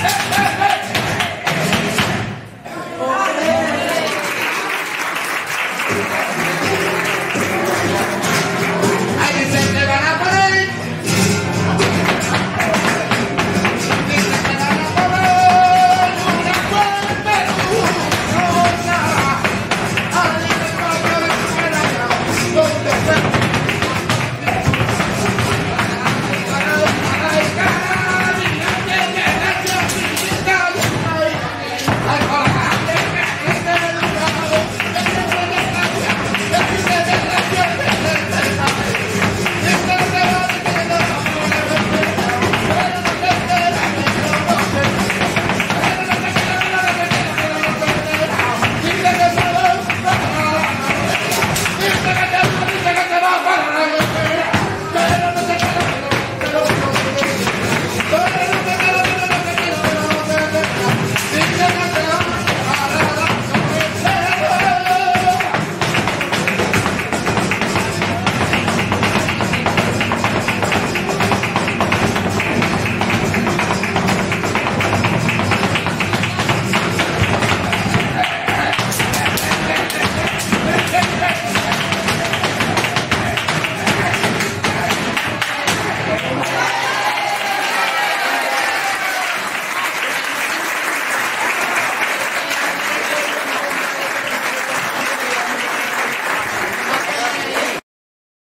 Hey, hey, hey.